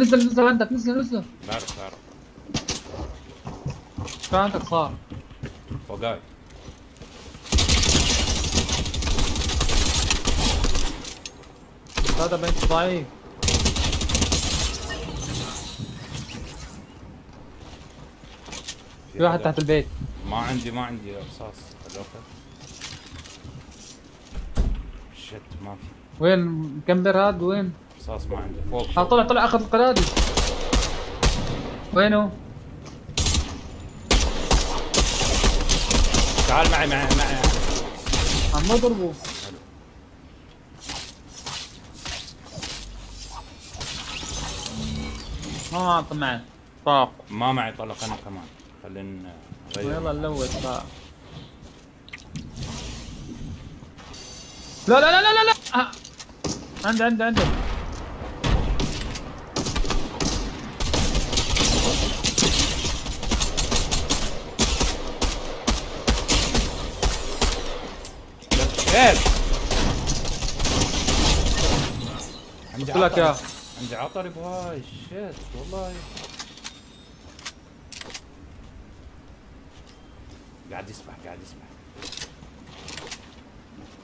نزل نزل عندك نزل نزل. بعرف بعرف شو عندك صار؟ فوقاي هذا بنت ضعيف. في واحد تحت البيت. ما عندي ما عندي رصاص. هذوك شت ما في. وين؟ مكمبر هاد وين؟ رصاص ما عندي فوق, ها فوق. طلع طلع أخذ القنادي وينه؟ تعال معي معي معي. عم اضربه ما طمعان طاق. ما معي طلق أنا كمان. خلينا نغير. يلا نلوث بقى. لا لا لا لا لا لا. آه. عندي عندي. كيف عندي قلت لك عطر. يا عندي عطر بهاي شيت والله. قاعد يسبح قاعد يسبح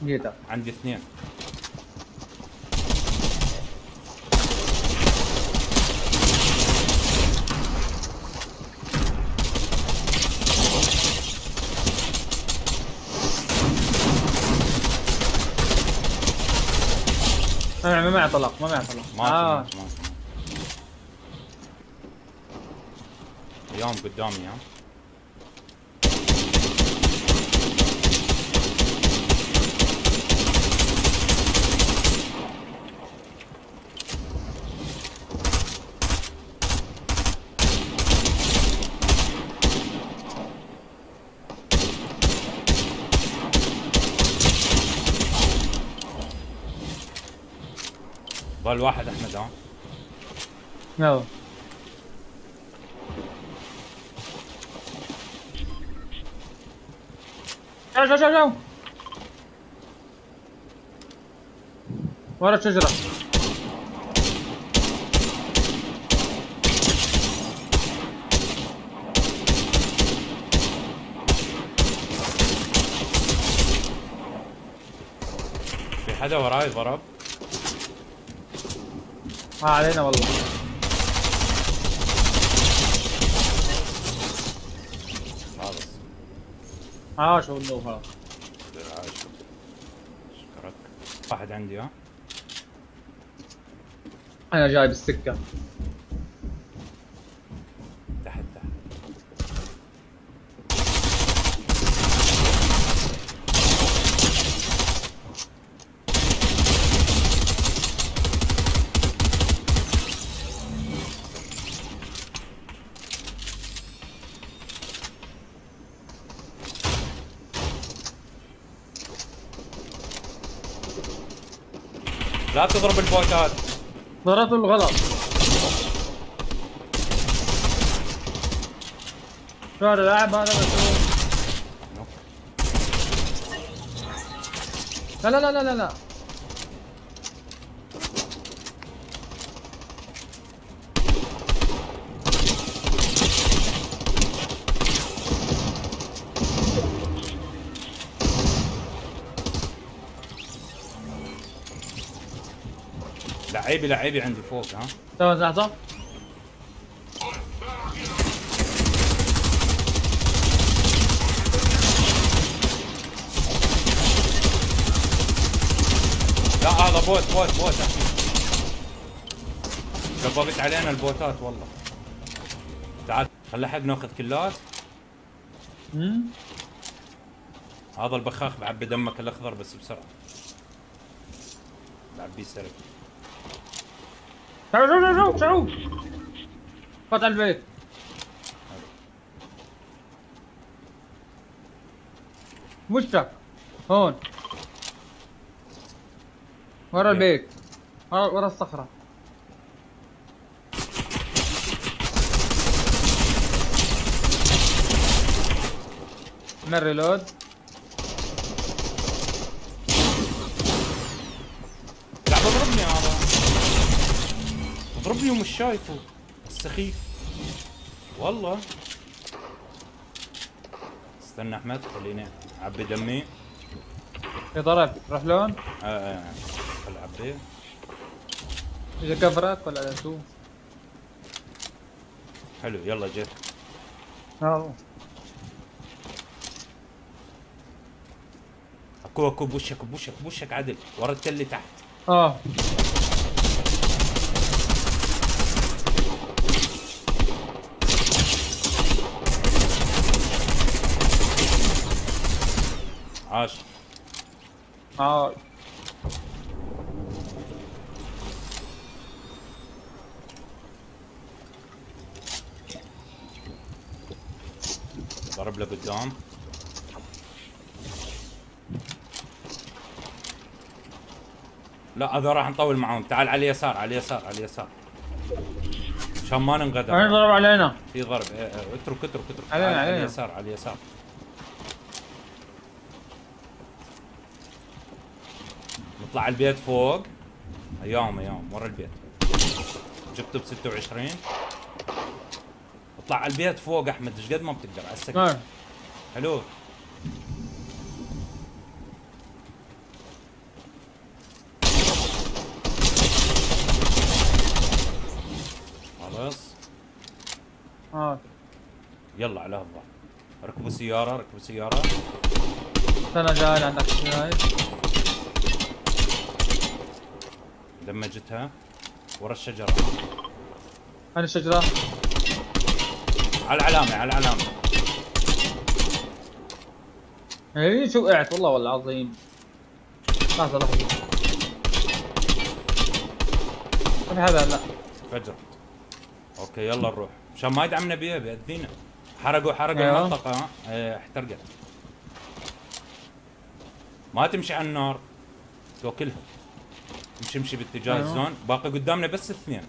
جيتك عندي اثنين. ما ما معي طلق ما معي طلق ما آه. اليوم قدامي ها؟ ضل واحد احمد ها؟ يلا. شو شو شو شو؟ ورا الشجرة. في حدا وراي ضرب؟ ما علينا والله. خالص. آه شو انه خلاص. اشكرك واحد عندي ها؟ أنا جاي بالسكة تحت تحت لا تضرب البوتات الغلط شو هذا اللاعب هذا بس. لا لا لا لا لا. لعيبي لعيبي عندي فوق ها. تو لحظة لا هذا بوت بوت بوت. دببت علينا البوتات والله. تعال خل لحق ناخذ كلات. امم هذا البخاخ بعبي دمك الأخضر بس بسرعة. بعبيه سرق شو شو شو فات على البيت وشك هون. ورا البيت. ورا ورا الصخرة. من ريلود لا بضربني هذا اضربني ومش شايفه السخيف. والله. استنى احمد خليني اعبي دمي. في ضرب روح لون آه آه خل اعبي. إذا كفرك ولا شو حلو يلا جيت. آه اكو اكو بوشك بوشك بوشك عدل. ورا التلي تحت. آه. عاش. آه. ضرب له قدام لا هذا راح نطول معاهم. تعال على اليسار على اليسار على اليسار. عشان ما ننغدر ضرب علينا. في ضرب. إيه، إيه، اترك اترك اترك. علينا، على. اليسار على اليسار. نطلع على البيت فوق. أيام أيام ورا البيت. جبته ب 26 اطلع على البيت فوق أحمد إيش قد ما بتقدر على السقف. وين حلو. خلاص. آه يلا على هالضغط ركبوا سيارة ركبوا سيارة. أنا جاي عندك جاي دمجتها ورا الشجرة. هاي الشجرة؟ على العلامة على العلامة. اي شو وقعت والله والله العظيم لحظة لحظة. ما في حدا لا. فجر. أوكي يلا نروح. مشان ما يدعمنا بيها بيأذينا. حرقوا حرقوا أيوة. المنطقة ها؟ إيه احترقت. ما تمشي على النار. توكلها. امشي باتجاه. الزون باقي قدامنا بس اثنين.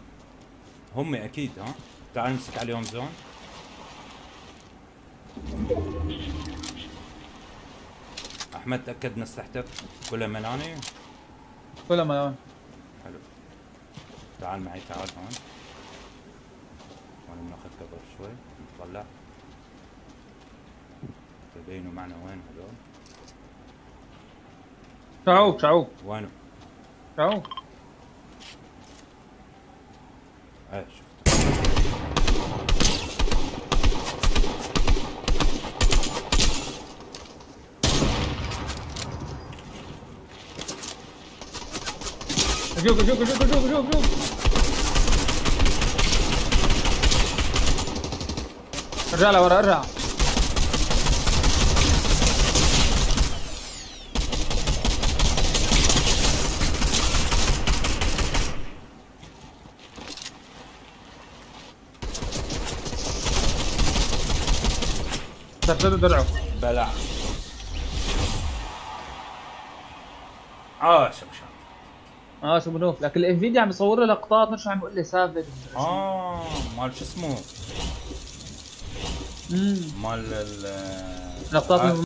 هم أكيد ها؟ تعال نمسك عليهم زون. أحمد تأكد اسلحتك كلها ملاني. كلها ملون حلو. تعال معي تعال هون. هون بناخذ كفر شوي. نطلع تبينوا معنا وين هذول؟ شعوك شعوك وينه Então? É, Jogo, jogo, jogo, jogo, jogo, jogo. lá ora, rala. سددوا درعه بلع آه شو شو. آه شو بنوف. لكن الانفيديا عم يصور لي لقطات مش عم يقول لي سافج آه مال شو اسمه؟ مال ال لقطات من